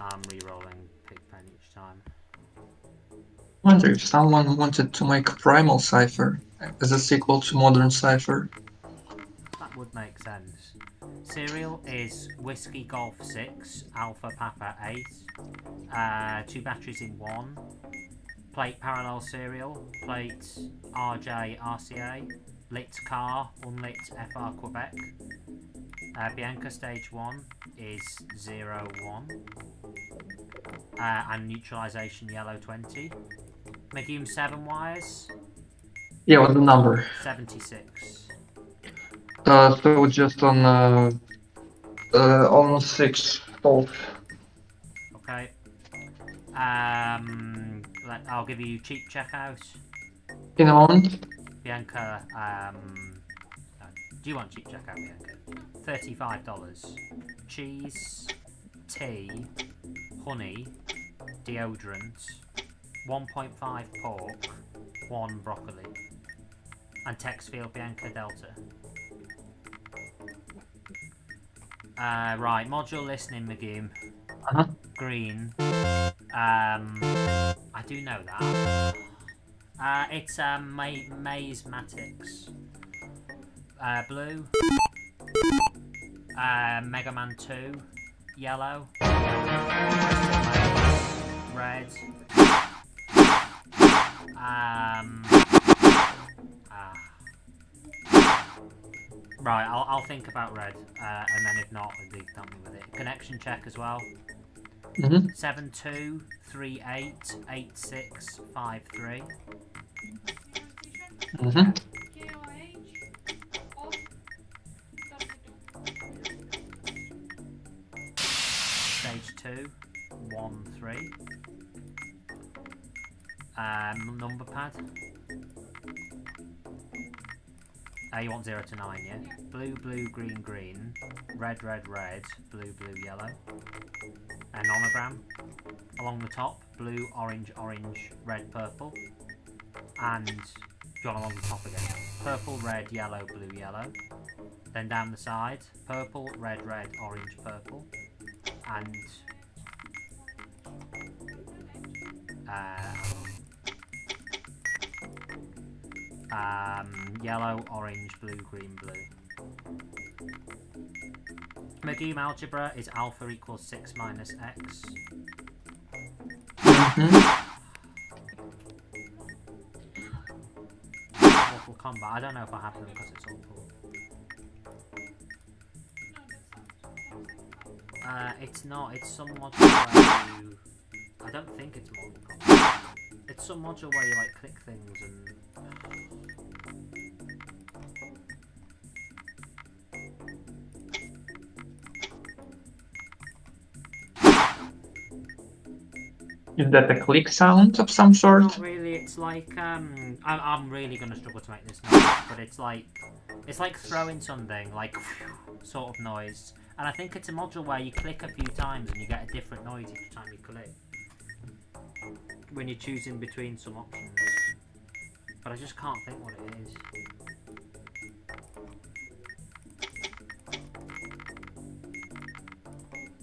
I'm re-rolling Pigpen each time. wonder if someone wanted to make Primal Cipher as a sequel to Modern Cipher. That would make sense. Serial is Whiskey Golf 6, Alpha Papa 8, uh, two batteries in one, plate parallel serial, plate RJ RCA, lit car, unlit FR Quebec. Uh, Bianca stage 1 is 0 1, uh, and neutralization yellow 20. Megum 7 wires, Yeah, what's the number? 76. Uh, so just on uh, uh, on six volt. Okay. Um, let, I'll give you cheap checkout. In a moment. Bianca, um, uh, do you want cheap checkout, Bianca? Thirty-five dollars. Cheese, tea, honey, deodorant, one point five pork, one broccoli, and Text Field Bianca Delta. Uh, right, module listening, Magoo. Uh-huh. Green. Um, I do know that. Uh, it's um, Ma- Mazematics. Uh, blue. Uh, Mega Man 2. Yellow. Red. Um. ah. Right, I'll, I'll think about red, uh, and then if not, they dump me with it. Connection check as well. Mm-hmm. Seven two three eight eight six five three. Mm-hmm. Two one three. Um, number pad. Uh, you want zero to nine, yeah? Blue, blue, green, green. Red, red, red. Blue, blue, yellow. A nonogram along the top. Blue, orange, orange, red, purple. And John along the top again. Purple, red, yellow, blue, yellow. Then down the side. Purple, red, red, orange, purple. And um, um, yellow, orange, blue, green, blue. Magoo algebra is alpha equals 6 minus x. Mortal Kombat. I don't know if I have them because it's cool. Uh, it's not. It's some module where you. I don't think it's Kombat. It's some module where you like click things and. Is that a click sound of some sort? Not really. It's like um. I'm, I'm really gonna struggle to make this noise, but it's like it's like throwing something like sort of noise. And I think it's a module where you click a few times and you get a different noise each time you click. When you're choosing between some options. But I just can't think what it is.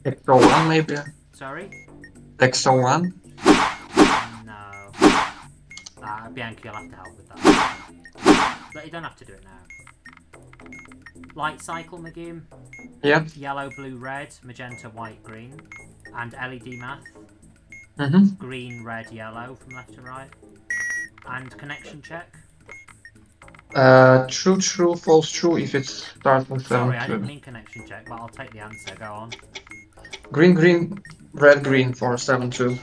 Extra one maybe? Sorry? Extra one? No. Uh, Bianca, you'll have to help with that. But you don't have to do it now. Light cycle, Magoo. Yeah. Yellow, blue, red, magenta, white, green. And LED math. Mm-hmm. Green, red, yellow from left to right. And connection check. Uh, true, true, false, true if it starts with Sorry, I seven, didn't two. mean connection check, but I'll take the answer. Go on. Green, green, red, green for 7 2.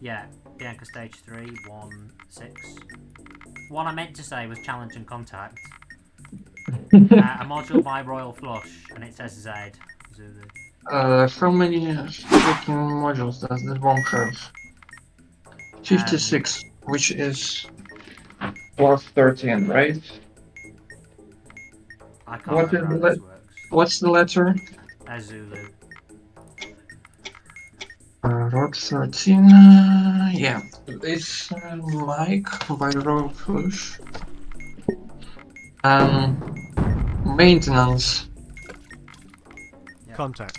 Yeah, Bianca stage 3, 1, 6. What I meant to say was challenge and contact. uh, a module by Royal Flush, and it says Z. Zulu. Uh, how many freaking modules does this one have? 56, which is plus 13, right? I can't What remember how the this works. What's the letter? A Zulu. Uh, Rot 13, uh, yeah. It's uh, Mike by Royal Push. Um, maintenance. Contact.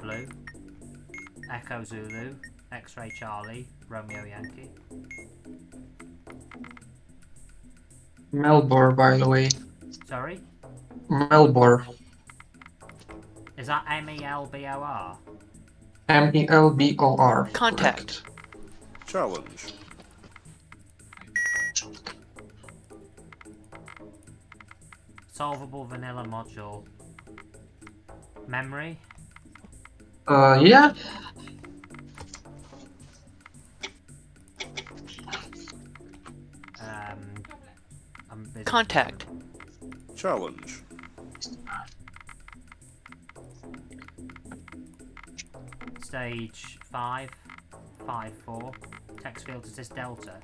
blue. Echo Zulu. X Ray Charlie. Romeo Yankee. Melbourne, by the way. Sorry? Melbourne. Is that M E L B O R? M E L B O R. Contact. Challenge. Solvable vanilla module. Memory. Uh, yeah. Um, I'm. Contact. Challenge. Stage 5. 5 4. Text field is this Delta.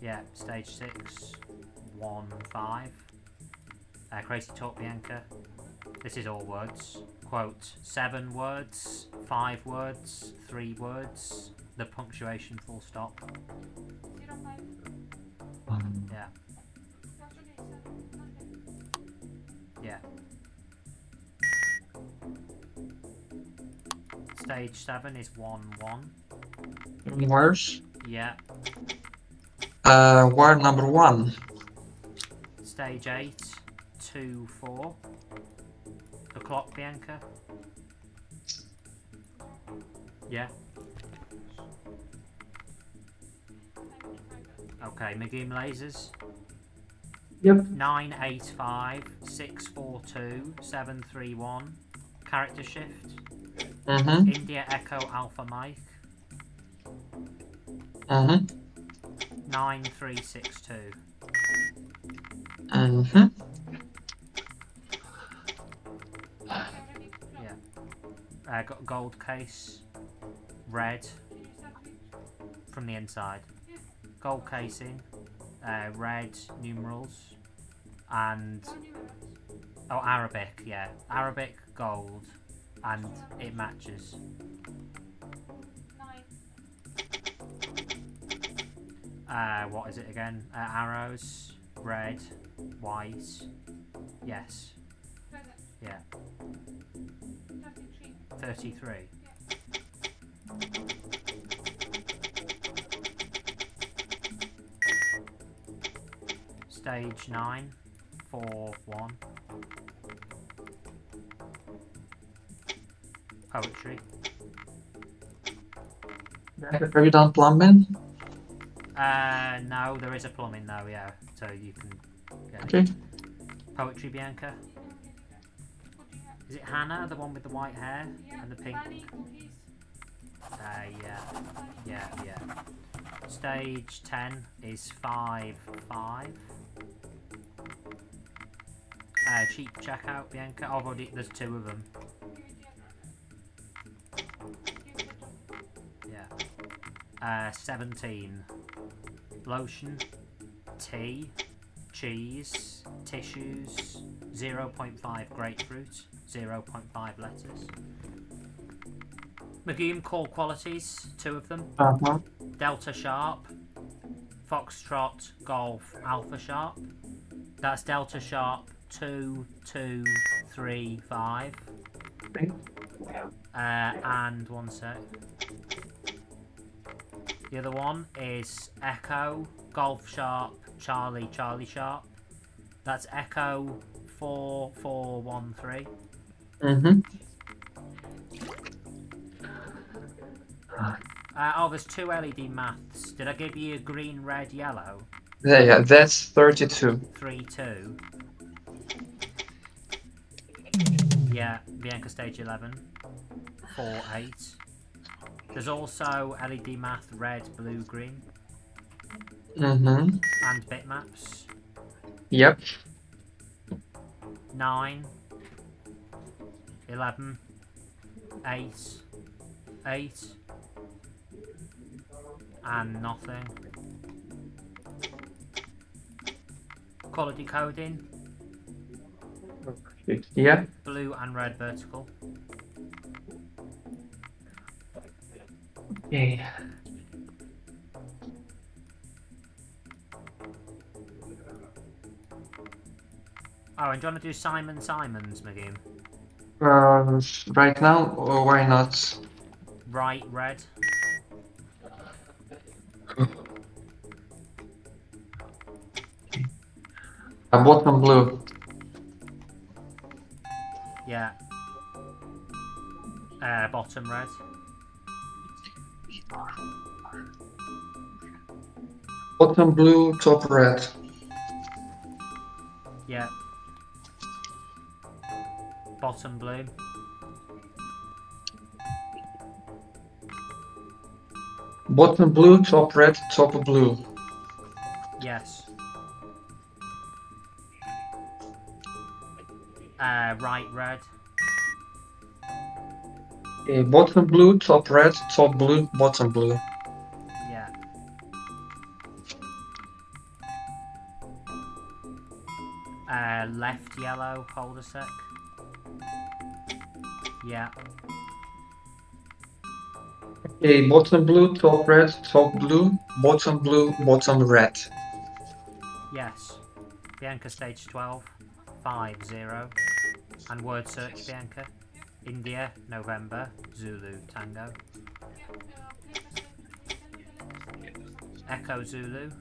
Yeah, stage 6. 1 5. Uh, crazy Talk Bianca. This is all words. Quote, 7 words, 5 words, 3 words, the punctuation full stop. Yeah, yeah. Stage 7 is 1 1. Words. Yeah. Uh, word number one. Stage 8, 2 4. The clock, Bianca. Yeah. Okay, Megum lasers. Yep. 985 642 731. Character shift. Mm-hmm. India Echo Alpha Mike. Mm-hmm. 9362. Mm-hmm. Yeah. Uh, got gold case. Red. From the inside. Gold casing. Uh, red numerals. And. Oh, Arabic, yeah. Arabic gold. And it matches. Uh, what is it again? Uh, arrows. Red. White. Yes. Yeah. 33. Stage 9, 4, 1. Poetry. Have you done plumbing? Uh, no, there is a plumbing though, yeah. So you can get Okay. Poetry Bianca. Is it Hannah, the one with the white hair and the pink? Uh, yeah, yeah, yeah. Stage 10 is 5 5. Uh, cheap checkout, Bianca. Oh, already, there's two of them. Yeah. Uh, 17. Lotion, tea, cheese, tissues, 0.5 grapefruit, 0.5 letters. Megum chord qualities, two of them. Uh-huh. Delta Sharp, Foxtrot, Golf, Alpha Sharp. That's Delta Sharp 2, 2, 3, 5. Uh, and one sec. The other one is Echo, Golf Sharp, Charlie, Charlie Sharp. That's Echo 4413. Mm-hmm. Uh, oh, there's two LED maths. Did I give you green, red, yellow? Yeah, yeah, that's 32. 3 2. Yeah, Bianca stage 11. 4 8. There's also LED math red, blue, green, Mm-hmm. and bitmaps. Yep. 9. 11. 8. 8. And nothing. Color decoding. Yeah. Blue and red vertical. Okay. Oh, and do you want to do Simon Simons, McGee? Uh, right now, or why not? Right, red. A bottom blue. Yeah. Uh, bottom red. Bottom blue, top red. Bottom blue. Bottom blue, top red, top blue. Yes. Uh, right red. Okay, bottom blue, top red, top blue, bottom blue. Yeah. Uh, left yellow, hold a sec. Yeah. Okay, bottom blue, top red, top blue, bottom blue, bottom red. Yes. Bianca stage 12. 5 0. And word search Bianca. India, November, Zulu, Tango. Echo Zulu,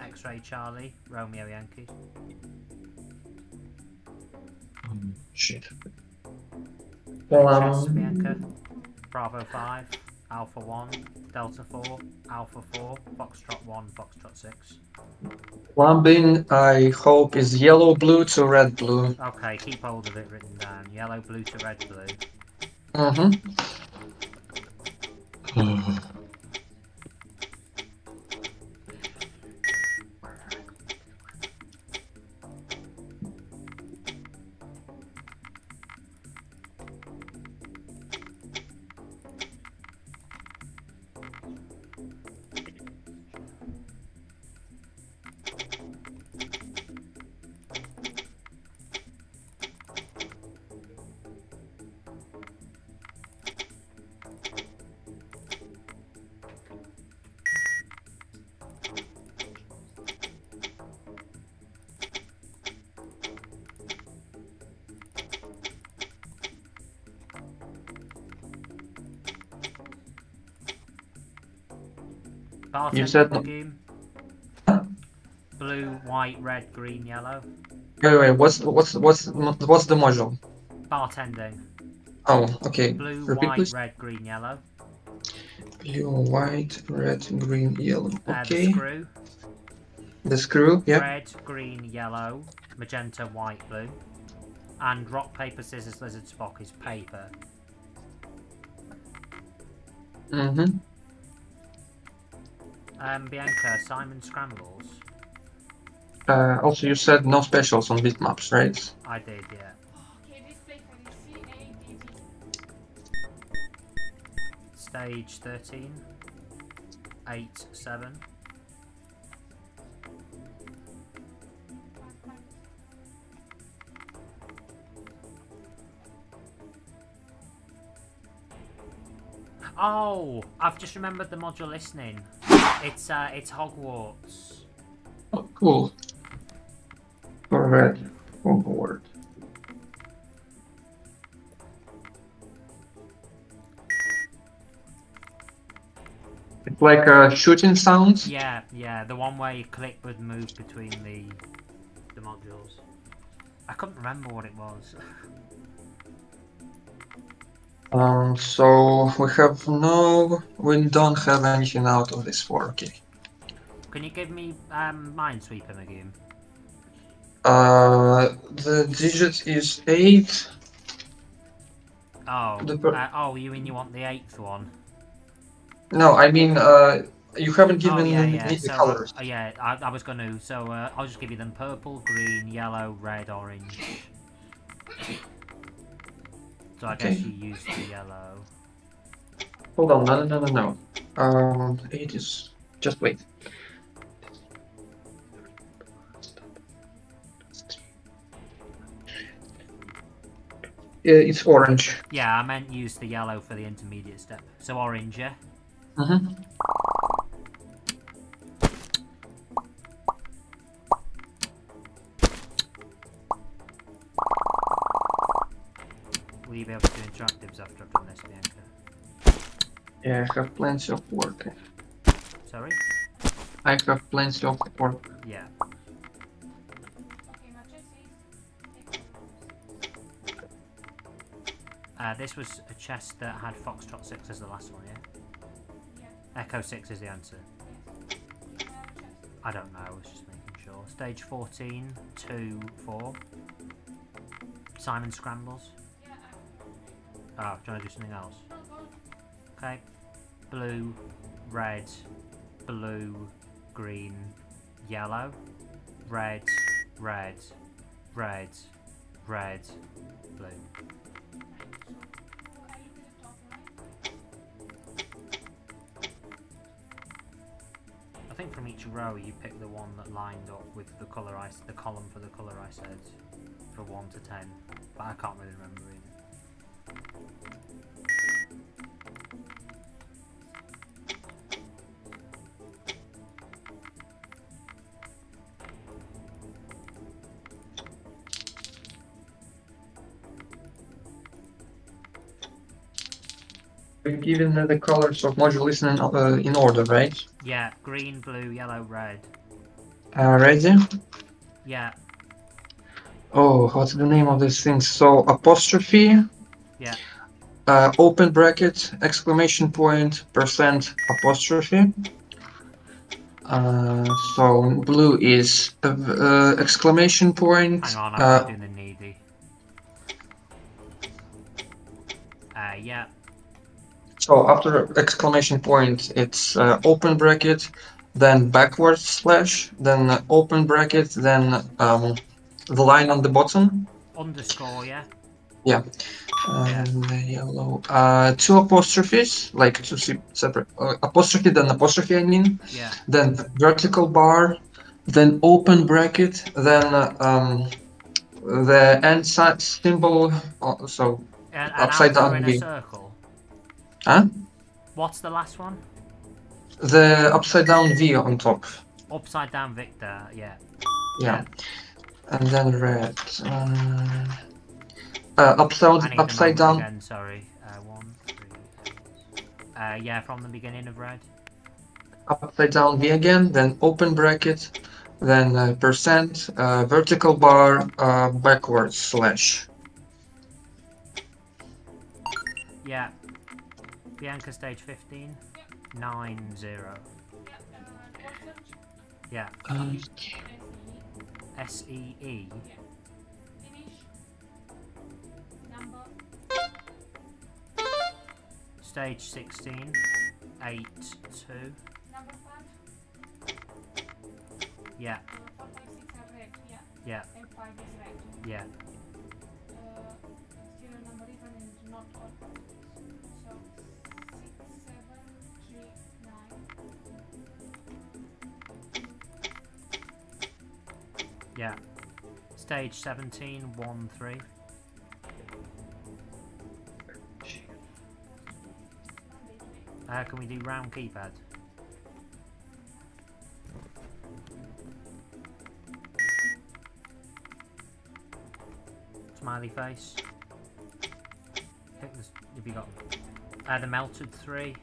X-Ray Charlie, Romeo Yankee. Um, shit. Well, um, Bianca, Bravo 5, Alpha 1, Delta 4, Alpha 4, Foxtrot 1, Foxtrot 6. lambing, I hope, is yellow blue to red blue. Okay, keep hold of it written down. Yellow, blue to red, blue. Mm-hmm. Bartender said-. Blue, white, red, green, yellow. Wait, wait, what's what's what's what's the module? Bartending. Oh, okay. Blue, Repeat, white, please. red, green, yellow. Blue, white, red, green, yellow. Uh, Okay. The screw. The screw, yeah. Red, green, yellow, magenta, white, blue. And rock, paper, scissors, lizard, spock is paper. Mm-hmm. Um, Bianca, Simon Scrambles. Uh, also, you said no specials on bitmaps, right? I did, yeah. Okay, display for the C-A-D-D. Stage 13. 8, 7. Oh, I've just remembered the module listening. It's uh, it's Hogwarts. Oh, cool. For red, forward. It's like a shooting sound. Yeah, yeah, the one where you click would move between the the modules. I couldn't remember what it was. Um, so we have no, we don't have anything out of this four. Okay. Can you give me um, Minesweeper again? Uh, the digit is eight. Oh, The per- uh, oh, you mean you want the eighth one? No, I mean, uh, you haven't oh given yeah, me yeah. the So, colors. uh, yeah, I, I was going to. So uh, I'll just give you them: purple, green, yellow, red, orange. So I okay. guess you use the yellow. Hold on, no, no, no, no. Um, it is. Just wait. It's orange. Yeah, I meant use the yellow for the intermediate step. So orange, yeah? Mm-hmm. After I've Bianca? Yeah, I have plenty of work. Sorry? I have plenty of work. Yeah. Okay, now Jesse. take over. Uh, this was a chest that had Foxtrot 6 as the last one, yeah? Yeah. Echo 6 is the answer. I don't know, I was just making sure. Stage 14, 2, 4. Simon Scrambles. Ah, I Oh, trying to do something else? Okay. Blue, red, blue, green, yellow, red, red, red, red, blue. I think from each row you pick the one that lined up with the colour I, the column for the colour I said, for 1 to 10, but I can't really remember. We've given the colors of modules in, uh, in order, right? Yeah, green, blue, yellow, red. Uh, ready? Yeah, Oh, what's the name of these things? So apostrophe. Yeah. Uh, open bracket, exclamation point, percent, apostrophe. Uh, so blue is uh, uh, exclamation point. hang on, I'm uh, doing the needy. Uh, yeah, So after exclamation point, it's uh, open bracket, then backwards slash, then open bracket, then um, the line on the bottom. underscore, yeah? Yeah. And the yellow. Uh, two apostrophes, like two separate uh, apostrophe, then apostrophe. I mean, Yeah, then vertical bar, then open bracket, then uh, um, the end symbol. uh, So, and, and Upside down in a circle. Huh? What's the last one? The upside down V on top. Upside down Victor, yeah. Yeah. And then red. Uh, uh, upside upside down. Again, sorry. Uh, one, three. Uh, yeah, from the beginning of red. upside down V again, then open bracket, then uh, percent, uh, vertical bar, uh, backwards slash. Yeah. Bianca stage 15. Nine zero. Yeah, uh. Yeah. Um, S E E. Finish. Number. Stage 16. 8 2. Yeah. Uh, four, five, six are red. Yeah. Yeah. Yeah. Stage 17. 1 3. Monday, today. Uh, can we do round keypad? Smiley face. Pick this. Have you got? Uh, the melted three.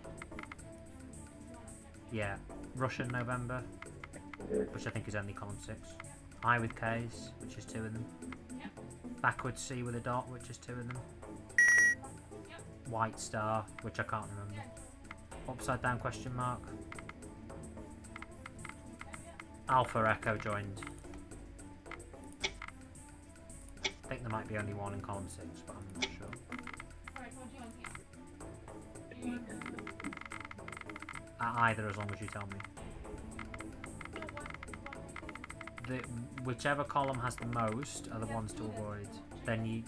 Yeah. Russian November, which I think is only column six. I with K's, which is two of them. Yep. Backwards C with a dot, which is two of them. Yep. White star, which I can't remember. Upside down question mark. Alpha Echo joined. I think there might be only one in column six, but I'm not sure. Right, what do you want here? You want Uh, either, as long as you tell me. The whichever column has the most are the ones to avoid. Then you,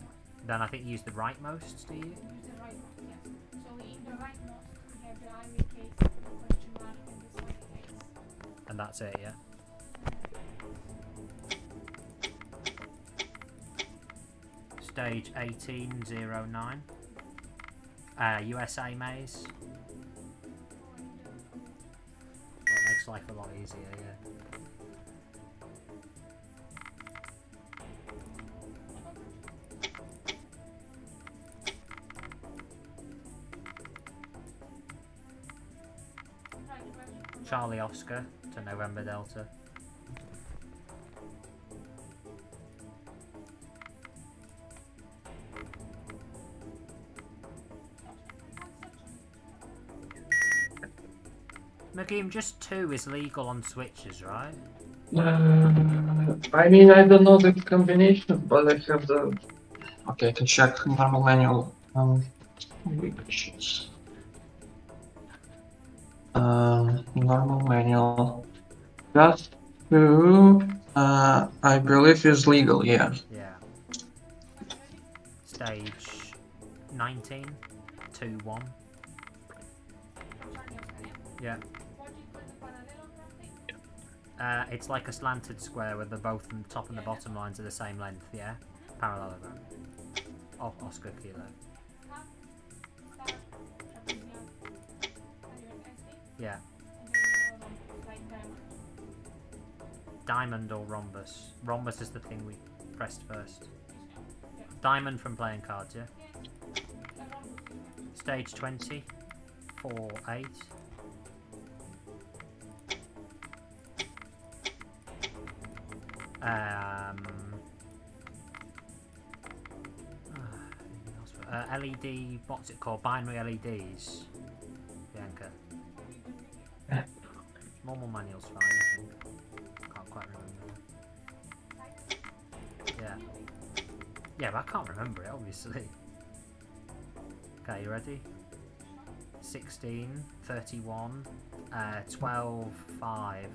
then I think you use the rightmost. Do you? use the right yes. So in the right we have the I case, the question mark, and this one case. And that's it, yeah. Stage 1809. Uh, USA maze. Well, makes life a lot easier, yeah. Oscar to November Delta. Nageem, just two is legal on switches, right? Uh, I mean, I don't know the combination, but I have the. Okay, I can check normal manual. Um, which- normal manual. Just two. Uh, I believe is legal. Yeah. Yeah. Stage 19, 2 1. Yeah. Uh, it's like a slanted square where the both the top and the bottom lines are the same length, yeah? Parallelogram. Oh, Oscar Kilo. Yeah. Diamond or rhombus. Rhombus is the thing we pressed first. Diamond from playing cards, yeah? Stage 20, 4 8. Um, anything else for- uh, LED, what's it called? Binary LEDs. Bianca. Normal manual's fine, Yeah, but I can't remember it, obviously. Okay, you ready? 16, 31, uh, 12, 5.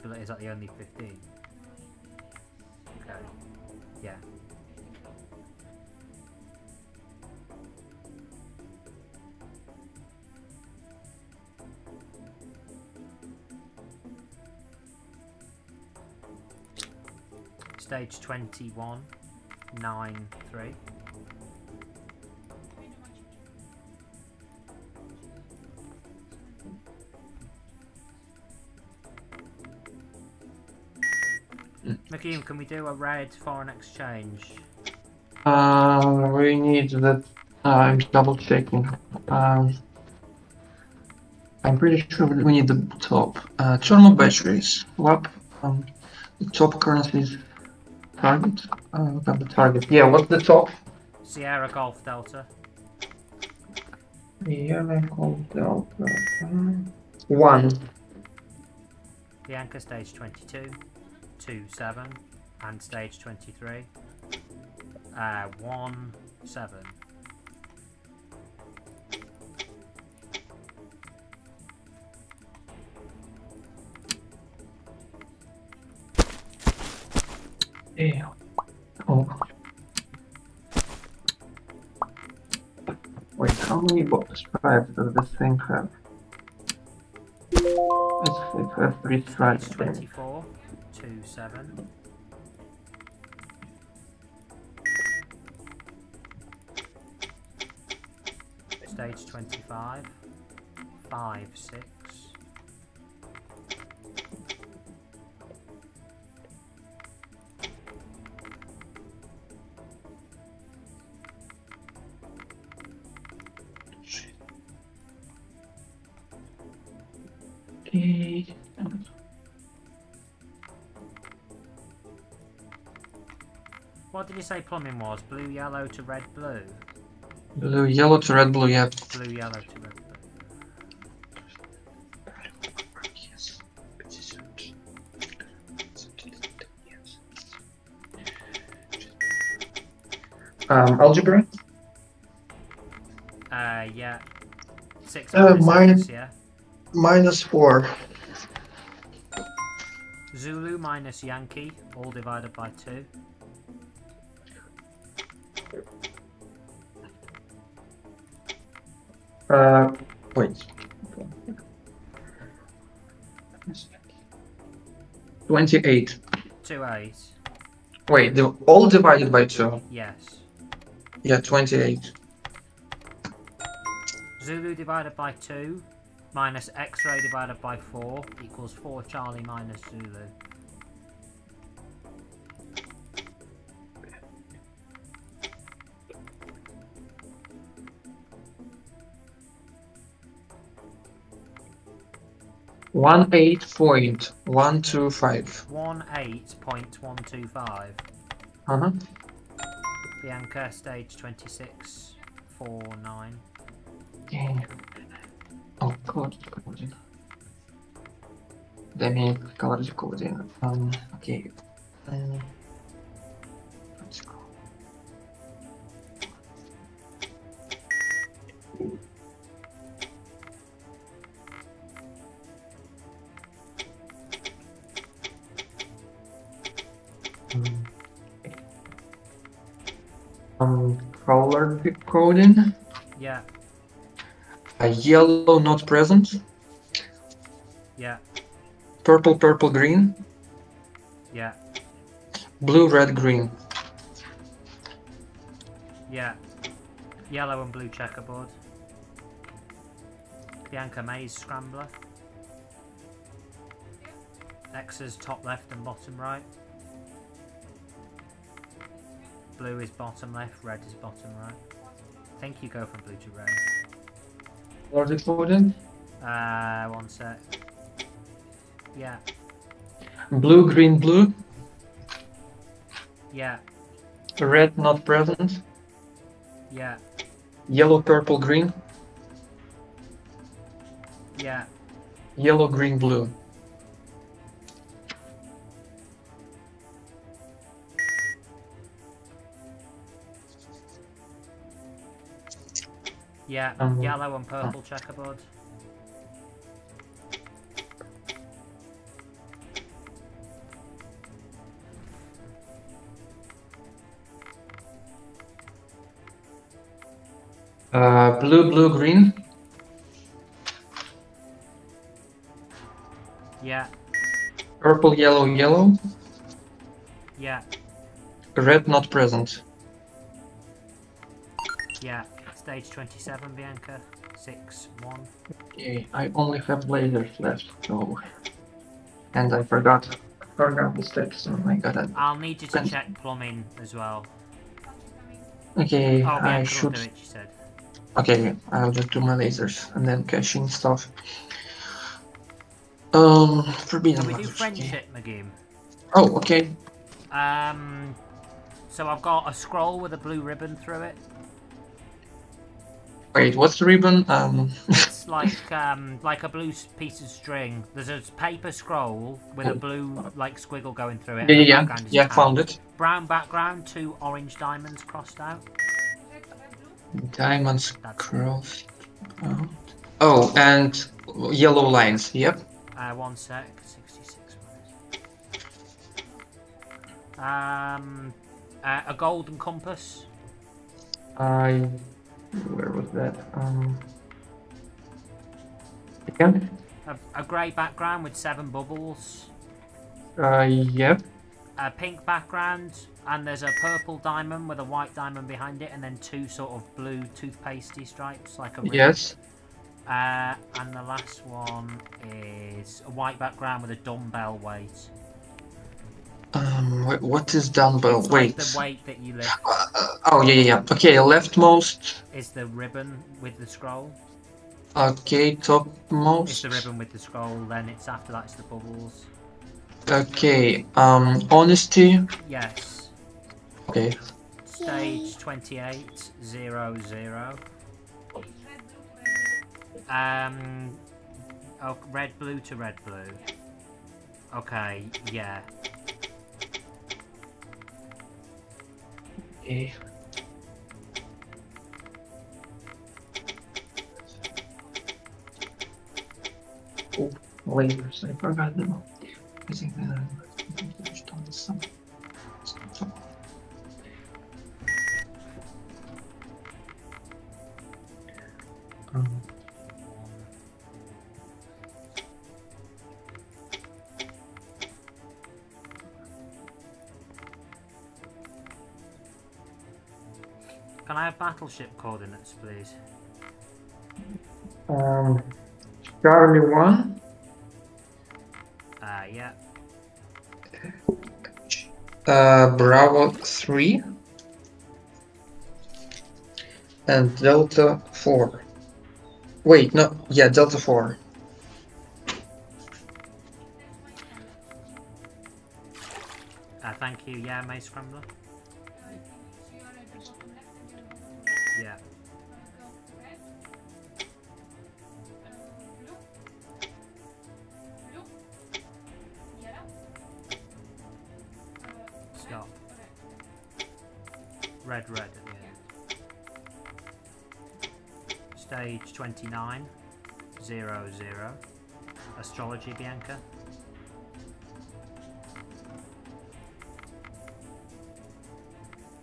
Is that the only, is that the only 15? Okay. Yeah. Stage 21, 9, 3. Can we do a red foreign exchange? Uh, we need that. Uh, I'm double checking. Um, I'm pretty sure we need the top. Uh, thermal batteries. What? Um, the top currencies. Target. Uh, the target. Yeah, what's the top? Sierra Golf Delta. I call Delta. Um, one. Bianca stage 22, 2 7, and stage 23, uh, 1 7. Yeah. Oh. Wait, how many box stripes does this thing have? It's, it has three stripes. 24, 2 7. Stage 25, 5 6. Did you say plumbing was? Blue yellow to red blue? Blue, yellow to red, blue, yeah. Blue yellow to red blue. Um, algebra? Uh, yeah. 6 Uh, minus six, yeah? Minus four. Zulu minus Yankee, all divided by 2. 28. 28. Wait, the, all divided by 2? Yes. Yeah, 28. Zulu divided by 2 minus X-ray divided by 4 equals 4 Charlie minus Zulu. One eight point one two five. 18.125. Uh huh. Bianca, stage 26, 4 9. Okay. Oh, color coding. Let me color coding. Um. Okay. Um, color coding. Yeah, A yellow not present. yeah, Purple, purple, green. yeah, Blue, red, green. yeah. Yellow and blue checkerboard. Bianca Maze scrambler. X's top left and bottom right. Blue is bottom left, red is bottom right. I think you go from blue to red. Color coding. Uh, one sec. Yeah, Blue, green, blue. yeah, Red not present. yeah, Yellow, purple, green. yeah. Yellow, green, blue. Yeah, Um, yellow and purple checkerboard. Uh, blue, blue, green. Yeah, Purple, yellow, yellow. yeah, Red not present. yeah. Stage 27, Bianca. 6 1. Okay, I only have lasers left, so. And I forgot. Forgot the steps. Oh my god. I'll need you to Can- check plumbing as well. Okay, Oh, I Bianca should. do it, she said. Okay, I'll just do my lasers and then caching stuff. Um, forbidden. Can we do language, okay. friendship, Megum? Oh, okay. Um, so I've got a scroll with a blue ribbon through it. Wait, what's the ribbon? Um, It's like um, like a blue piece of string. There's a paper scroll with a blue like squiggle going through it. yeah, yeah, yeah. Yeah, found it. Brown background, two orange diamonds crossed out. Red, red, blue. Diamonds That's- crossed out. Oh, and yellow lines. Yep. Uh, one sec. 66 minutes. Um, uh, a golden compass. I. Where was that? Um. Again? A, a grey background with seven bubbles. Uh, yep. A pink background, and there's a purple diamond with a white diamond behind it, and then two sort of blue toothpastey stripes, like a ring. Yes. Uh, and the last one is a white background with a dumbbell weight. Um, wh- what is? It's Wait. Like the weight that you lift Uh, uh, oh, yeah, yeah, yeah. Okay, leftmost. is the ribbon with the scroll. Okay, It's topmost. the ribbon with the scroll, then it's after that it's the bubbles. Okay, um, honesty. Yes. Okay. Stage 28, 0, 0. Red, blue, red, blue. Um, oh, red, blue to red, blue. Okay, yeah. Oh, lasers, I forgot them. Uh, I think that I've Can I have battleship coordinates, please? um, Charlie 1, Uh, yeah. uh, Bravo 3, and Delta 4. Wait, no, yeah, Delta 4. Uh, thank you. Yeah, Maze Scrambler. 29. Zero, zero. Astrology, Bianca.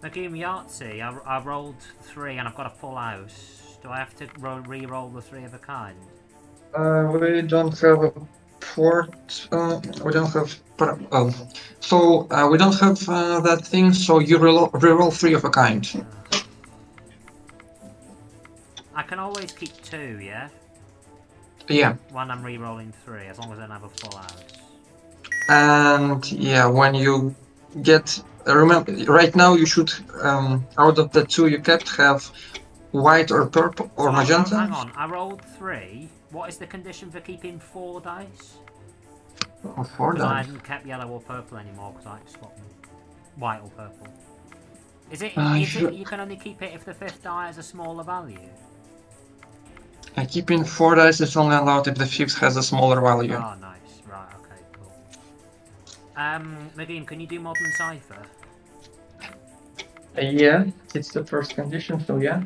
Nagim Yahtzee, I, I rolled three and I've got a full house. Do I have to ro- re-roll the three of a kind? Uh, we don't have a port. Uh, we don't have. Oh, so uh, we don't have uh, that thing. So you reroll, reroll three of a kind. Keep two, yeah? Yeah, When I'm re-rolling three, as long as I don't have a full house. and yeah, when you get remember right now you should um, out of the two you kept have white or purple or magenta. Hang on, I rolled three. What is the condition for keeping four dice? Or four Because I dice. hadn't kept yellow or purple anymore because I to them. White or purple. Is it, Uh, is sure. it you can only keep it if the fifth die has a smaller value? Keeping four dice is only allowed if the fifth has a smaller value. Oh, nice. Right, okay, cool. Um, Nagin, can you do Modern Cipher? Uh, yeah, it's the first condition. So yeah.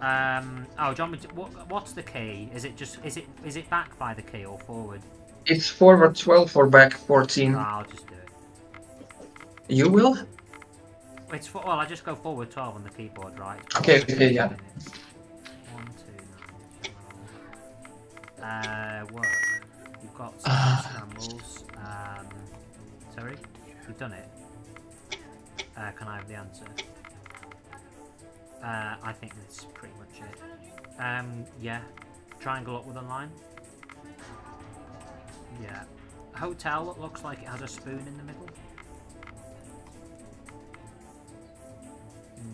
Um, oh, John, what, what's the key? Is it just, is it, is it back by the key or forward? It's forward 12 or back 14. Oh, I'll just do it. You will? It's for, well, I just go forward 12 on the keyboard, right? Okay, okay, yeah. Uh, work. You've got some Ah. scrambles. Um, sorry? You've done it. Uh, can I have the answer? Uh, I think that's pretty much it. Um, yeah. Triangle upward on line. Yeah. Hotel that looks like it has a spoon in the middle.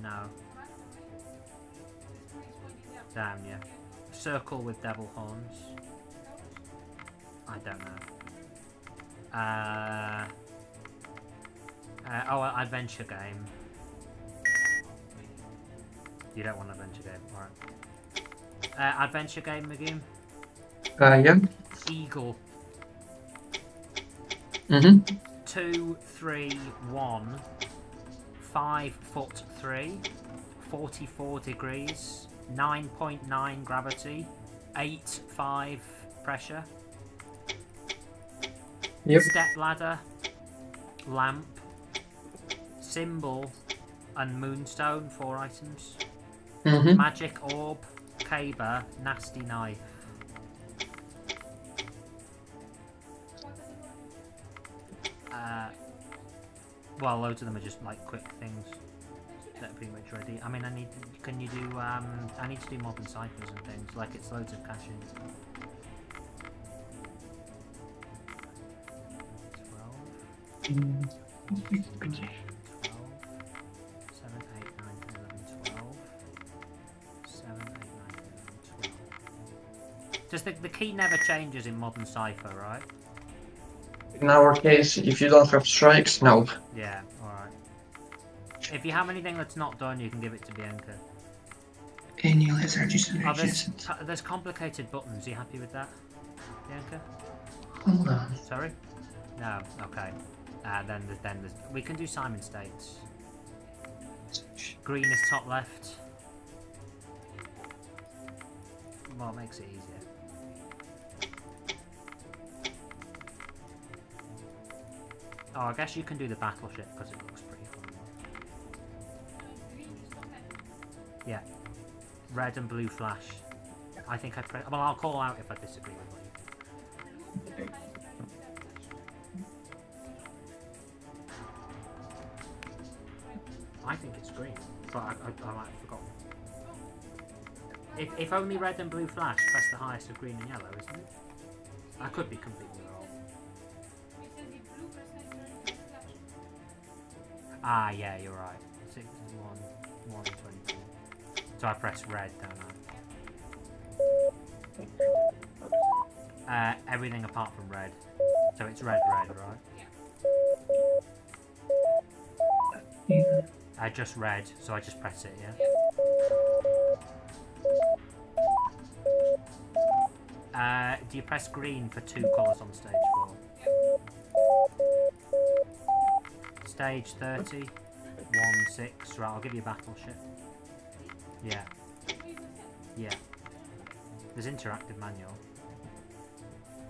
No. Down, yeah. Circle with devil horns. I don't know. Uh, uh, oh, adventure game. You don't want an adventure game, alright. Uh, adventure game, Megum? Uh, yeah. Eagle. Mm-hmm. Two, three, one. Five foot three. 44 degrees. 9.9 gravity. 8, 5 pressure. Yep. Step ladder. Lamp. Symbol. And moonstone, four items. Mm-hmm. Magic orb. Caber. Nasty knife. Uh, well, loads of them are just like quick things that are pretty much ready. I mean, I need. Can you do? Um, I need to do modern ciphers and things. Like it's loads of cash in. Does the, the key never changes in modern cipher, right? In our case, if you don't have strikes, no. Yeah, alright. If you have anything that's not done, you can give it to Bianca. Any lethargies Oh, there's, there's complicated buttons. Are you happy with that, Bianca? Hold on. Sorry? No, okay. Uh, then there's, then there's, we can do Simon States. Green is top left. Well, it makes it easier. Oh, I guess you can do the battleship because it looks pretty fun. Yeah. Red and blue flash. I think I. Well, I'll call out if I disagree with If, only red and blue flash, press the highest of green and yellow, isn't it? I could be completely wrong. It says the blue percent red, red flash. Ah, yeah, you're right. Six, one, one, twenty-two. So I press red, don't I? Uh, everything apart from red. So it's red, red, right? Yeah. I just red, so I just press it, yeah? You press green for two colours on stage four? Stage 30, 1, 6. Right, I'll give you a battleship. Yeah, yeah. There's interactive manual.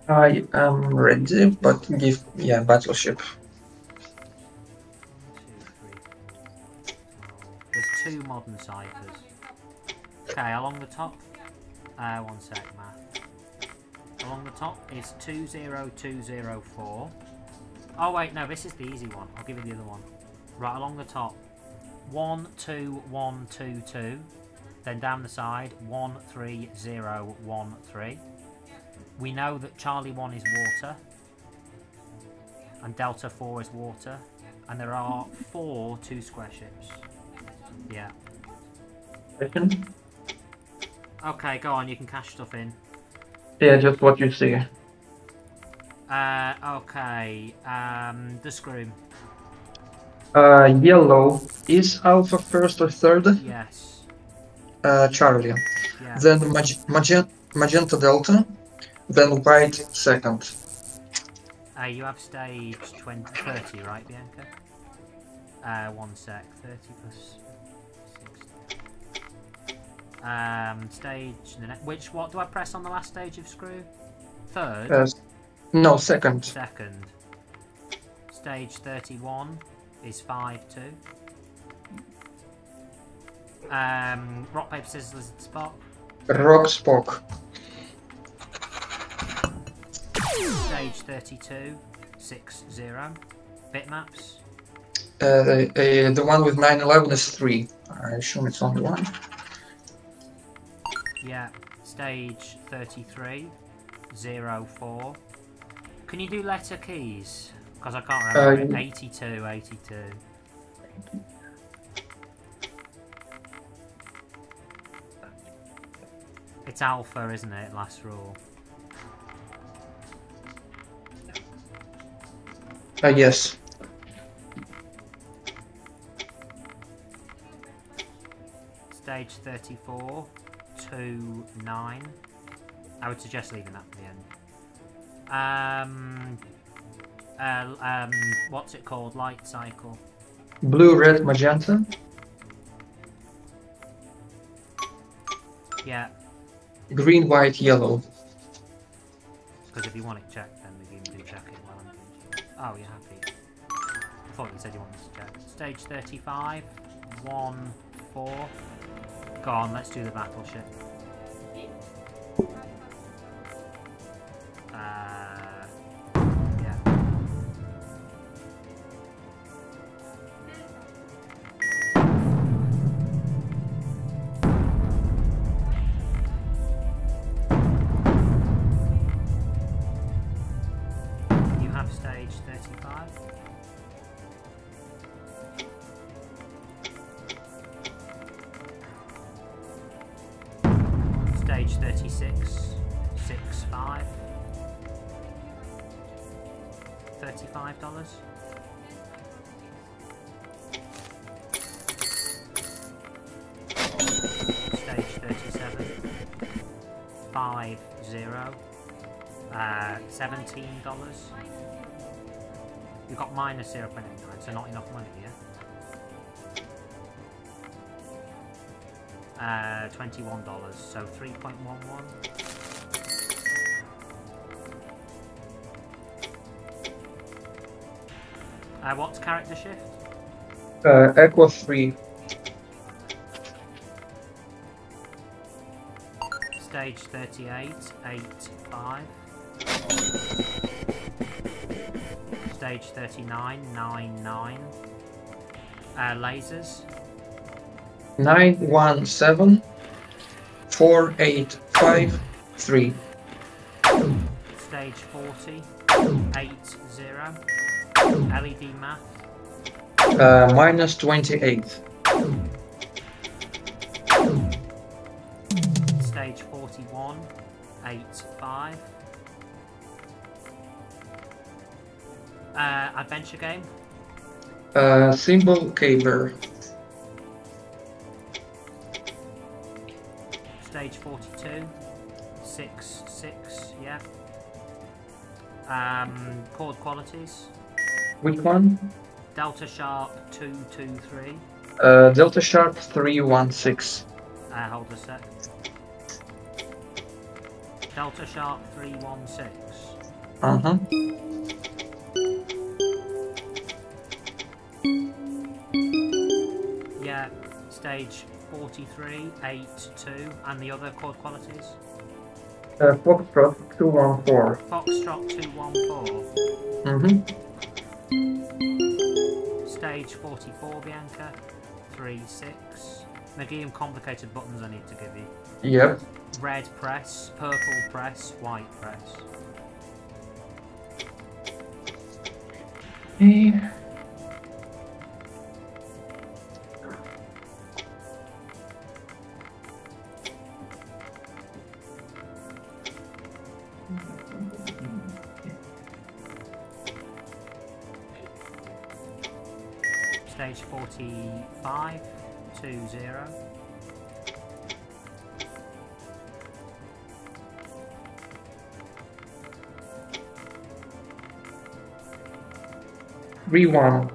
I am ready, but give yeah battleship. One, two, three, four, twelve. There's two modern ciphers. Okay, along the top. Uh, one sec, math. Along the top is 20204. Oh, wait, no, this is the easy one. I'll give you the other one. Right, along the top. 12122. Then down the side, 13013. We know that Charlie 1 is water. And Delta 4 is water. And there are four two square ships. Yeah. Okay, go on, you can cash stuff in. Yeah, just what you see. Uh, okay. Um, the screw. Uh, yellow is alpha first or third. Yes. Uh, Charlie. Yeah. Then mag magen magenta delta. Then white second. Uh, you have stage 20, 30, right, Bianca? Uh, one sec. 30 plus 60. Um, stage. The which, what do I press on the last stage of screw? Third? Uh, no, second. Second. Stage 31 is 5 2. Um, rock, paper, scissors, lizard, Spock. Rock Spock. Stage 32, 6 0. Bitmaps. Uh, uh, the one with 911 is three. I assume it's only one. Yeah. Stage 33, 4. Can you do letter keys? Because I can't remember. It. 82, 82. It's alpha, isn't it? Last rule. Uh, guess. Stage 34, 2, 9. I would suggest leaving that for the end. Um, uh, um, what's it called? Light cycle. Blue, red, magenta. Yeah, Green, white, yellow. because if you want it checked, then we can do check it while I'm doing it. Oh, you're happy. I thought you said you wanted to check. Stage 35, 1, 4. Let's do the battleship. 36, 6, 5. $35. Stage 37, 5, 0. Uh, $17. You've got minus 0.89, so not enough money, yeah? Uh, $21, so 3.11. Uh, what's character shift? Uh, Echo 3. Stage 38, 8, 5. Stage 39, 9, 9. Uh, lasers. 917 485 3. Stage 40, 8, 0. LED math. Uh, minus 28. Stage 41, 8, 5. Uh, adventure game. Uh, symbol caber. Stage 42, 6, 6, yeah. Um, chord qualities. Which one? Delta Sharp 223. Uh, Delta Sharp 316. Uh, hold a sec. Delta Sharp 316. Uh huh. Stage 43, 8, 2, and the other chord qualities. Uh, Foxtrot 214. Foxtrot 214. Mm-hmm. Stage 44, Bianca. 3, 6. Medium complicated buttons I need to give you. Yep. Red press, purple press, white press. Okay. Three one.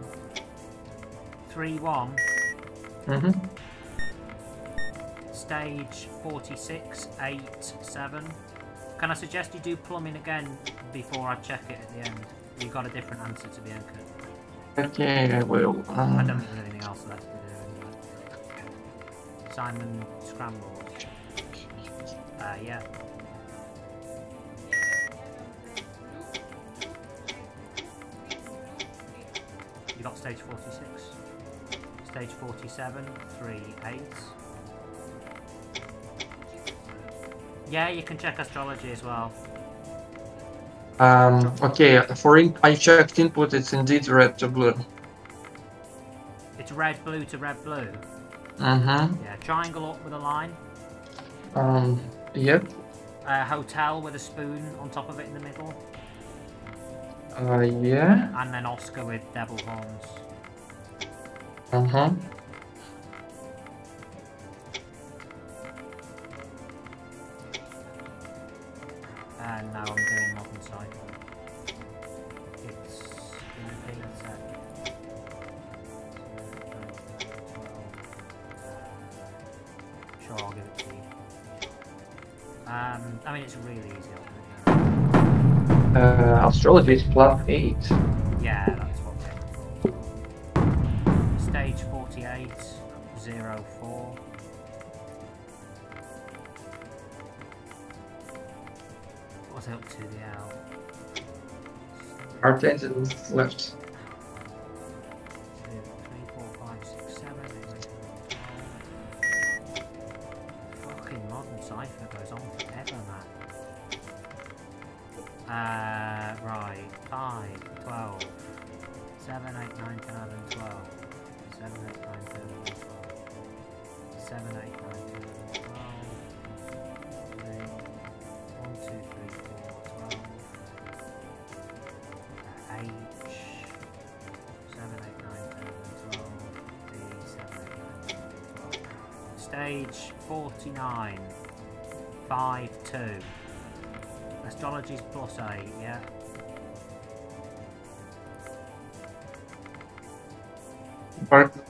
3, 1. Mm-hmm. Stage 46, 8, 7. Can I suggest you do plumbing again before I check it at the end? You got a different answer to Bianca. Okay, I will. I Um, don't think there's anything else left to do anyway. Simon Scrambles. Uh, yeah. Stage 46. Stage 47, 3, 8. Yeah, you can check astrology as well. um, okay, for in I checked input, it's indeed red to blue. It's red, blue to red, blue. Mm-hmm. Yeah, triangle up with a line. Um, yep. A hotel with a spoon on top of it in the middle. Uh, yeah. And then Oscar with devil horns. Uh-huh. Astrology is plus eight. Yeah, that's what we're. Stage 48, 04. What's up to the L? Art engine left.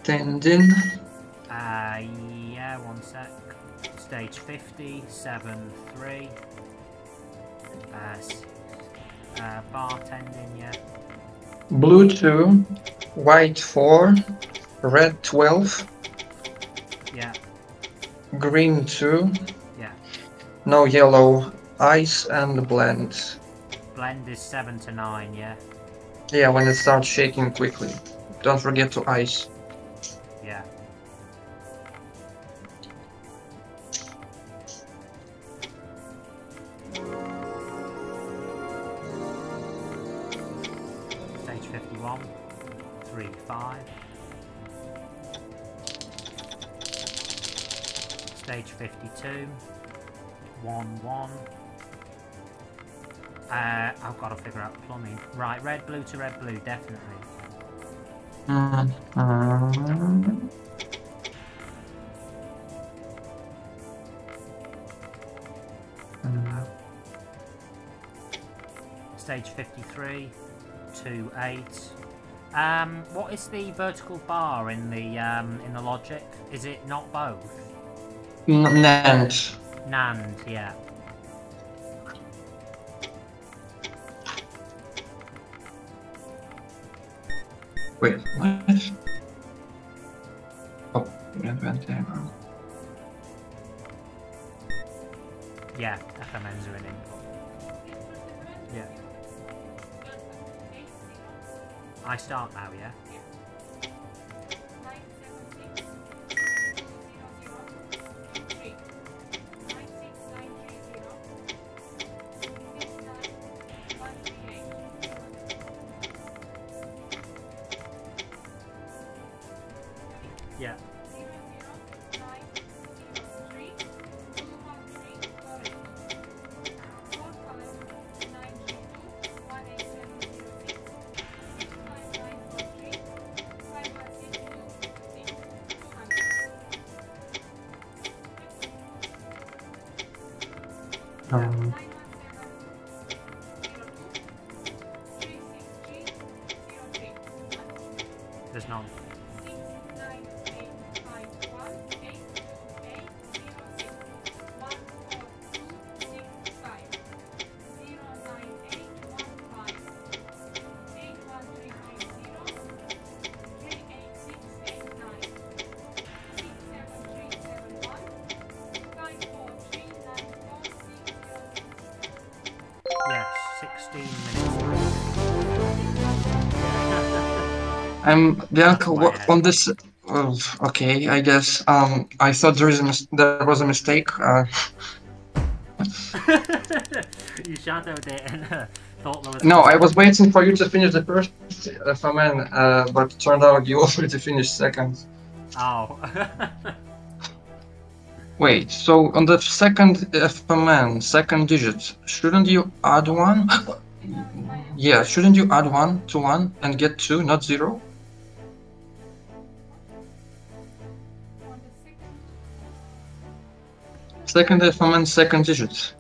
Bartending. Uh, yeah, one sec. Stage 50, 7, 3. Uh, uh, bartending, yeah. Blue 2, white 4, red 12, Yeah, green 2, yeah. no yellow, ice and blend. Blend is 7 to 9, yeah? Yeah, when it starts shaking quickly. Don't forget to ice. 51, 3, 5. Stage 52, 1, 1. Uh, I've got to figure out plumbing. Right, red, blue to red, blue, definitely. Mm, Stage 53, 2, 8. Um, what is the vertical bar in the um, in the logic? Is it not both? NAND. NAND, yeah. Wait, what? Oh, invent start now, I'm Bianca. What, my on this? Oh, okay, I guess. Um, I thought there is a there was a mistake. Uh, you shadowed it and uh, thought there was. no, I was waiting for you to finish the first uh, FMN, uh, but turned out you already finished second. Oh. Wait, so on the second FMN, second digit, shouldn't you add one? yeah, shouldn't you add one to one and get two, not zero? Second FMN, second digit.